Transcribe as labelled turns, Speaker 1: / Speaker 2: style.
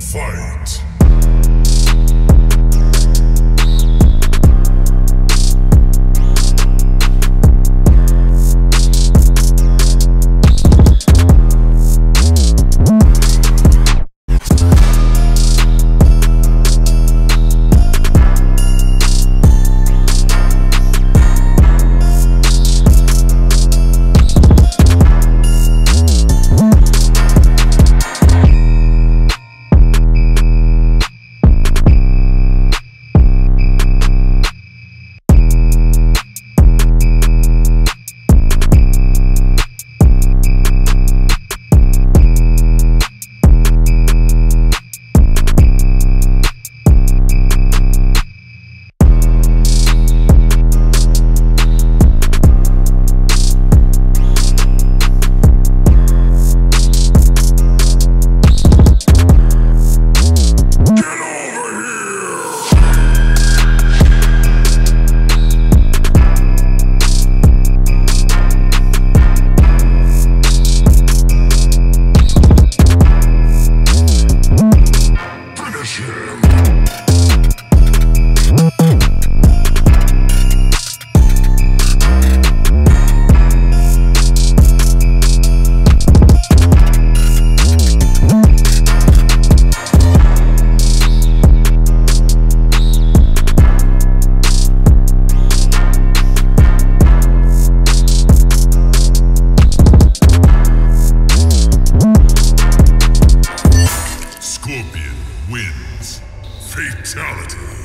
Speaker 1: Fight! Kill. fatality.